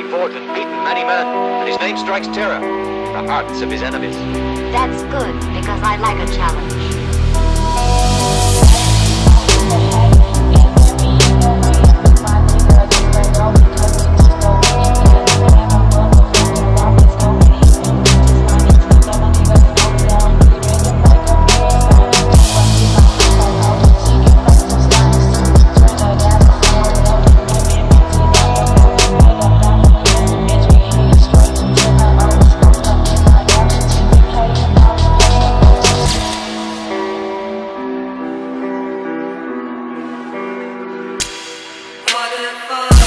already fought and beaten many men, and his name strikes terror, in the hearts of his enemies. That's good, because I like a challenge. waterfall